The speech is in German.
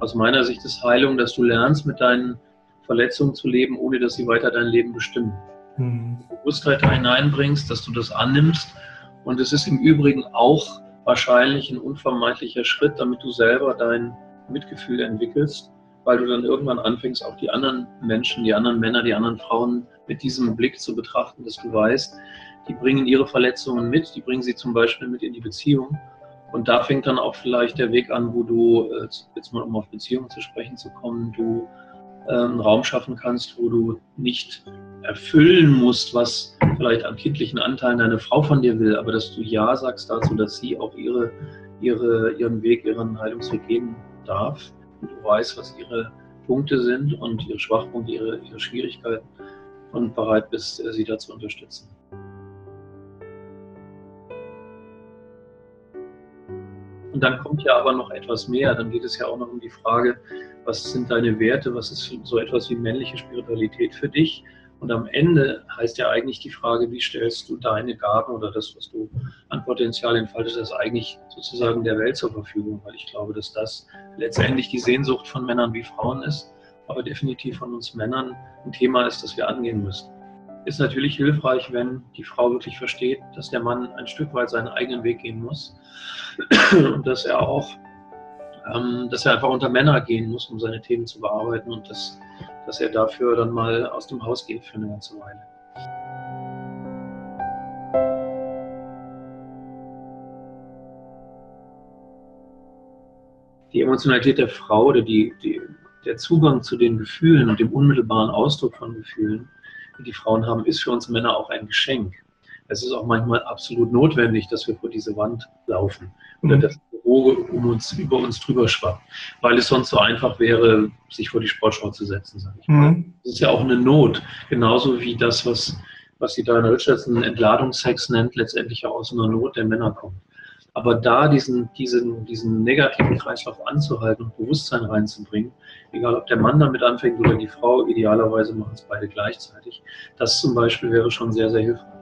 aus meiner Sicht ist Heilung, dass du lernst, mit deinen Verletzungen zu leben, ohne dass sie weiter dein Leben bestimmen. Mhm. Bewusstheit da hineinbringst, dass du das annimmst. Und es ist im Übrigen auch wahrscheinlich ein unvermeidlicher Schritt, damit du selber dein Mitgefühl entwickelst, weil du dann irgendwann anfängst, auch die anderen Menschen, die anderen Männer, die anderen Frauen mit diesem Blick zu betrachten, dass du weißt, die bringen ihre Verletzungen mit, die bringen sie zum Beispiel mit in die Beziehung. Und da fängt dann auch vielleicht der Weg an, wo du, äh, jetzt mal um auf Beziehungen zu sprechen zu kommen, du einen ähm, Raum schaffen kannst, wo du nicht erfüllen musst, was vielleicht an kindlichen Anteilen deine Frau von dir will, aber dass du Ja sagst dazu, dass sie auch ihre, ihre, ihren Weg, ihren Heilungsweg gehen darf und du weißt, was ihre Punkte sind und ihre Schwachpunkte, ihre, ihre Schwierigkeiten und bereit bist, sie da zu unterstützen. Und dann kommt ja aber noch etwas mehr. Dann geht es ja auch noch um die Frage, was sind deine Werte, was ist so etwas wie männliche Spiritualität für dich? Und am Ende heißt ja eigentlich die Frage, wie stellst du deine Gaben oder das, was du an Potenzial entfaltest, das eigentlich sozusagen der Welt zur Verfügung? Weil ich glaube, dass das letztendlich die Sehnsucht von Männern wie Frauen ist, aber definitiv von uns Männern ein Thema ist, das wir angehen müssen ist natürlich hilfreich, wenn die Frau wirklich versteht, dass der Mann ein Stück weit seinen eigenen Weg gehen muss und dass er auch, ähm, dass er einfach unter Männer gehen muss, um seine Themen zu bearbeiten und dass, dass er dafür dann mal aus dem Haus geht für eine ganze Weile. Die Emotionalität der Frau oder die, die, der Zugang zu den Gefühlen und dem unmittelbaren Ausdruck von Gefühlen die Frauen haben, ist für uns Männer auch ein Geschenk. Es ist auch manchmal absolut notwendig, dass wir vor diese Wand laufen oder mhm. dass die Droge um uns, über uns drüber schwappt, weil es sonst so einfach wäre, sich vor die Sportschau zu setzen, sage ich mal. Mhm. Das ist ja auch eine Not, genauso wie das, was, was die Diana Richardson Entladungssex nennt, letztendlich auch aus einer Not der Männer kommt. Aber da diesen, diesen, diesen negativen Kreislauf anzuhalten und Bewusstsein reinzubringen, egal ob der Mann damit anfängt oder die Frau, idealerweise machen es beide gleichzeitig, das zum Beispiel wäre schon sehr, sehr hilfreich.